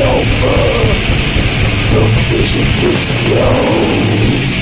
over. The vision is slow.